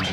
こ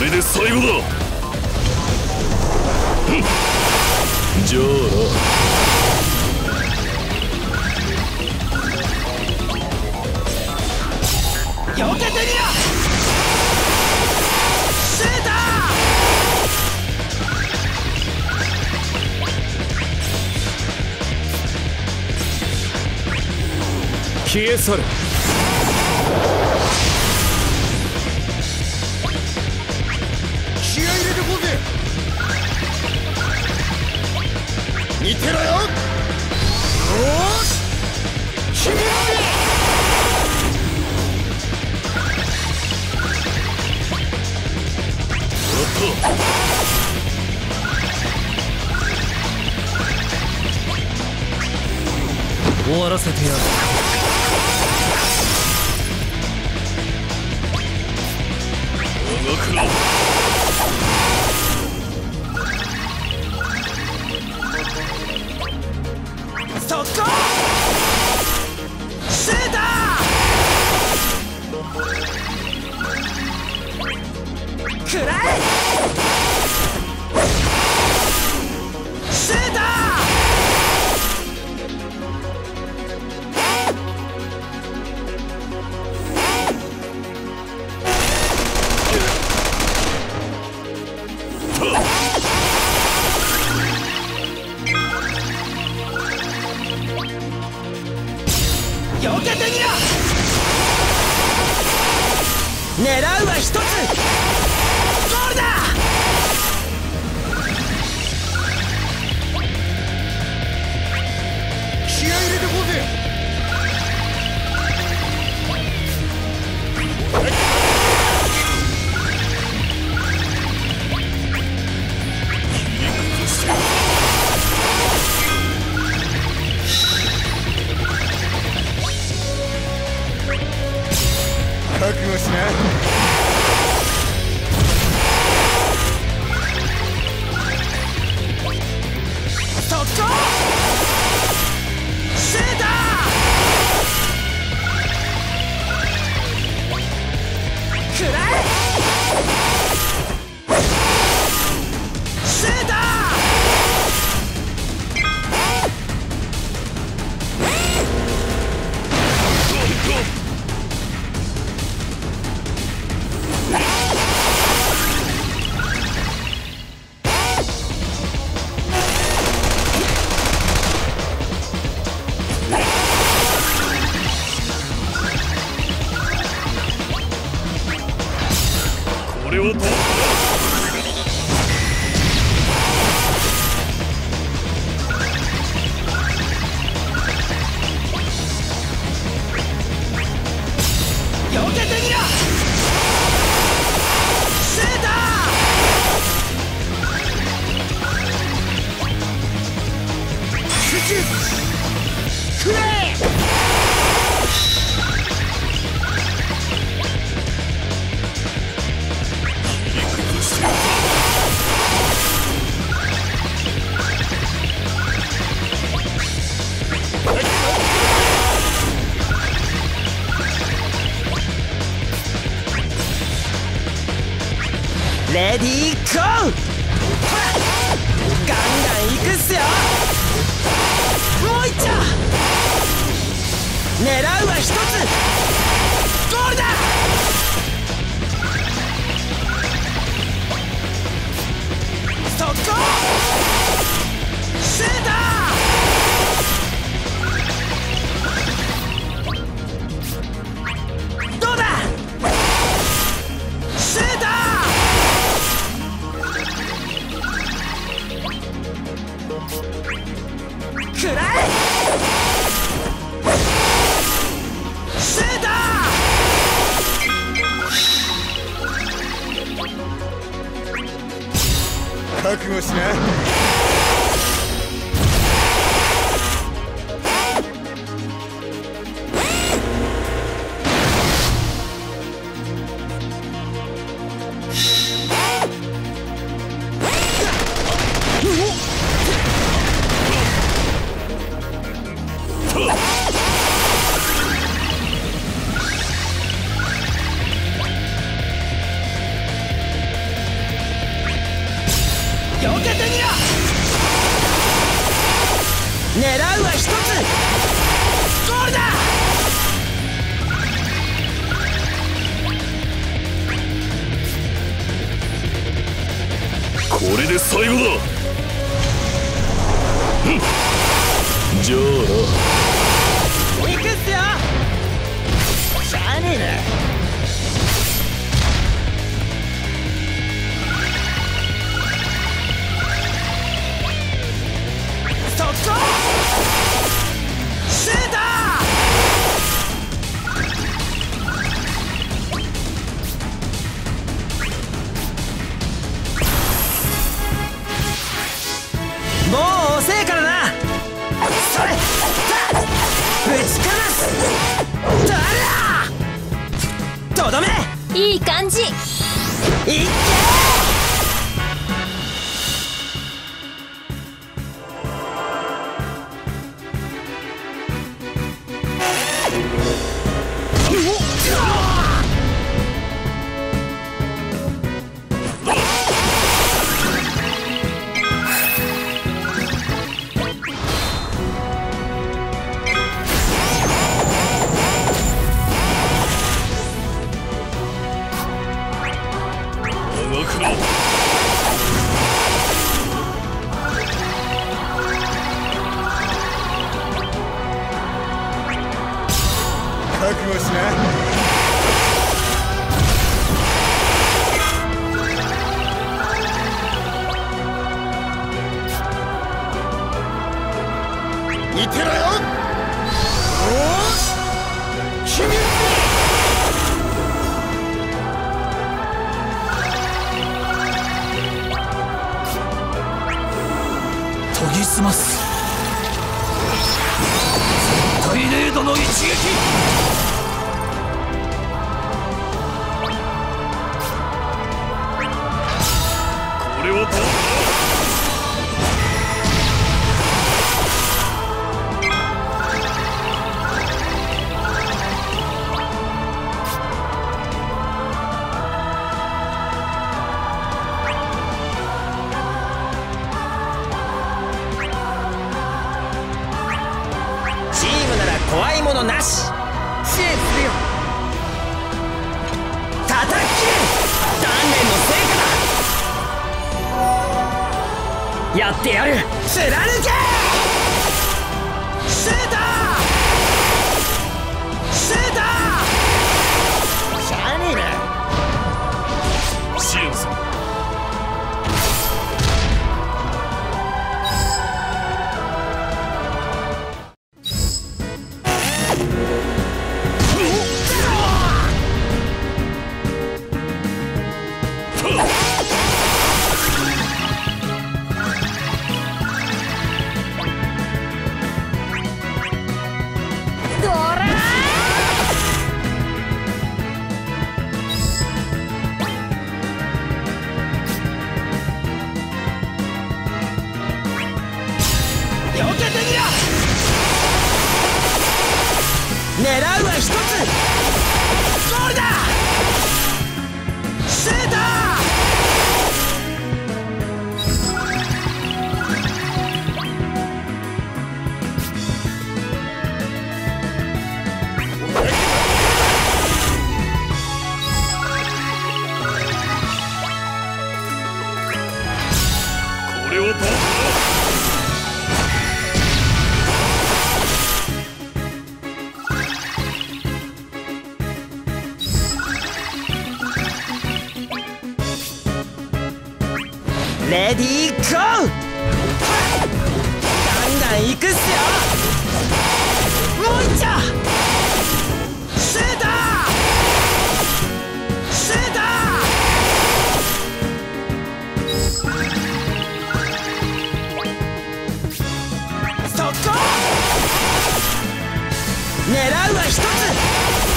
れで最後だ。なよけてみろ！シュータ消え去るらせてやる。ーよけてみろ！狙うは一つ！ゴールだ！これはレディーゴー!ガンガンいくっすよ!もういっちゃ狙うは一つ!ゴールだ!そこシュート!らえシュータ覚悟しな。避けてみろ狙うは一つ！ゴールだ！これで最後だ。うんじゃあないい感じ。いっけ研ぎ澄ます。レードの一撃。これはどうやってやる。貫け！シュートレディーゴー!ガンガンいくっすよ!もういっちゃ!シーターシーターそこ狙うは一つ!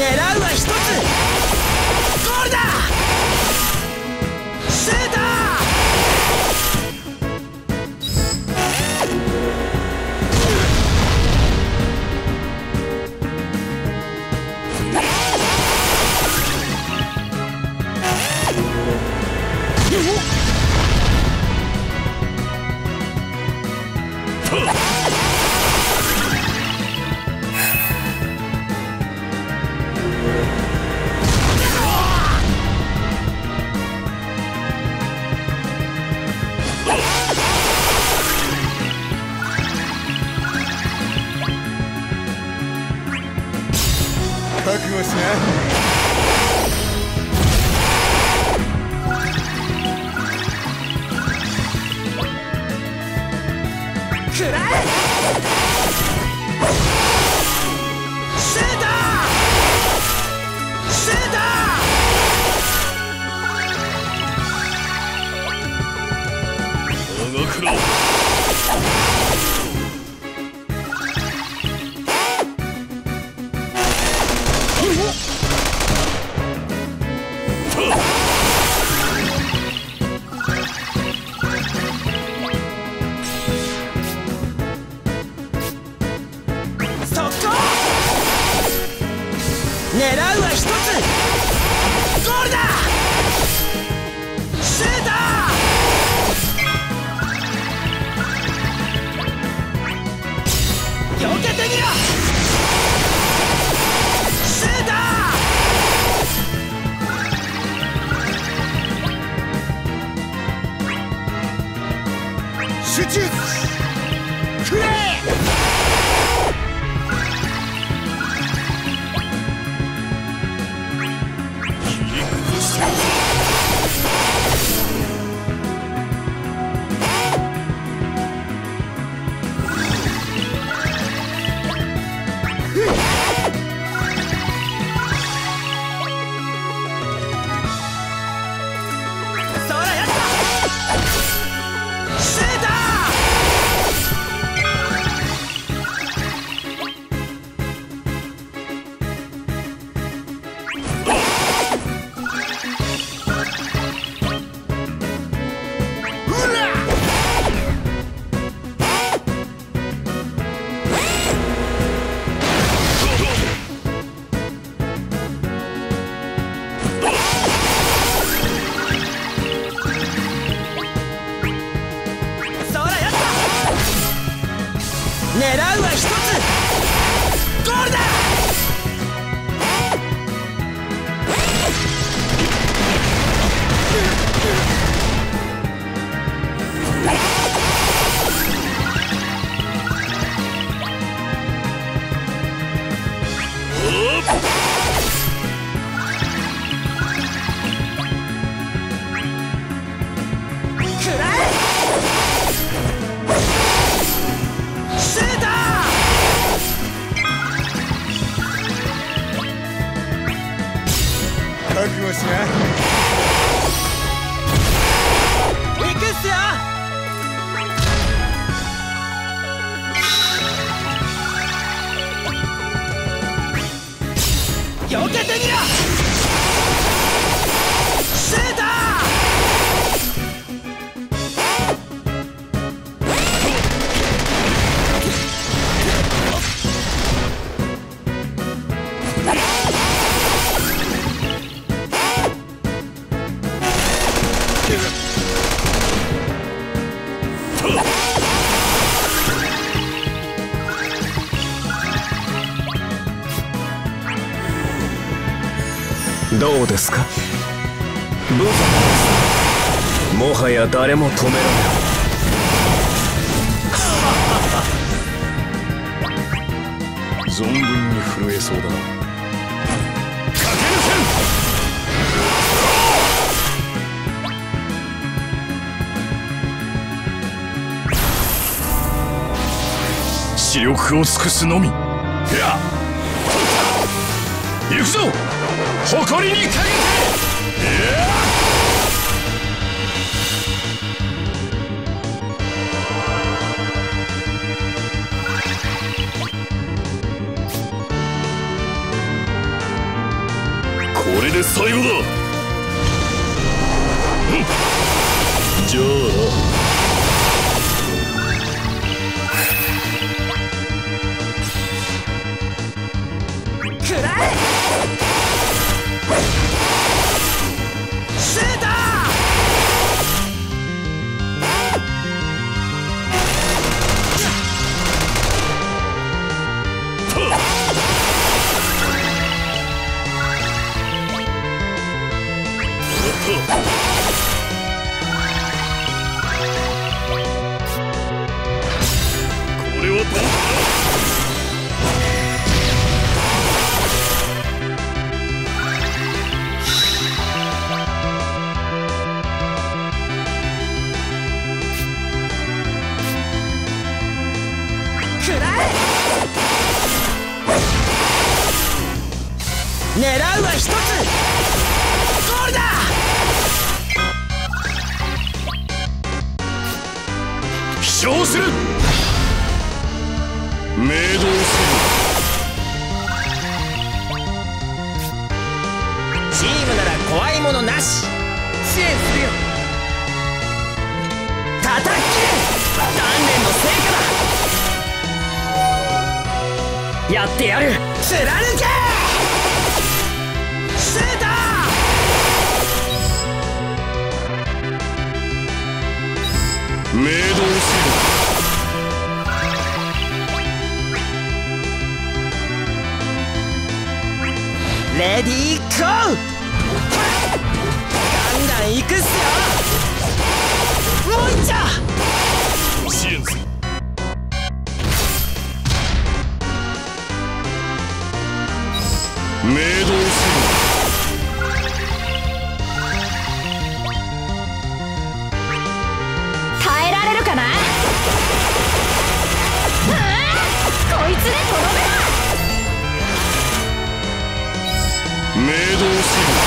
狙うは一つ。ゴールだ。シュート！術。くれはや誰も止められない存分に震えそうだな。駆け抜け視力を尽くすのみ。いや行くぞ。誇りにかけて。これで最後だ。うん。じゃあ。くらえ狙うは一つ。ゴールだ！飛翔する。明動チームなら怖いものなし。支援するよ叩き切れ！鍛錬の成果だ！やってやる。貫け明動せレディーゴーガンガン行くっすよもういっちゃンス明動明動指導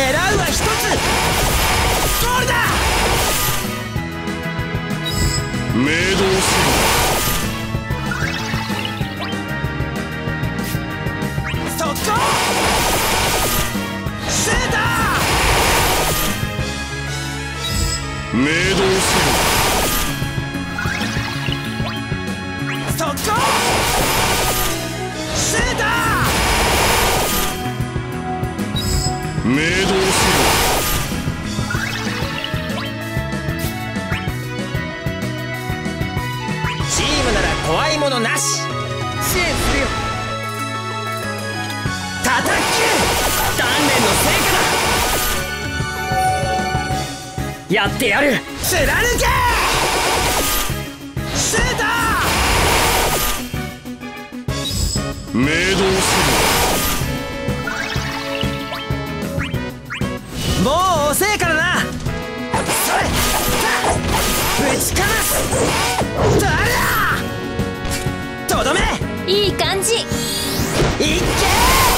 狙うは一つ。ゴールだ明動する速攻シューター明動する明動せよチ怖いものなし。支援するよ。叩き鍛錬の成果だやってやる貫けシューター明動せよ。もう遅えからなそれぶちかますだとどめいい感じ。いっけ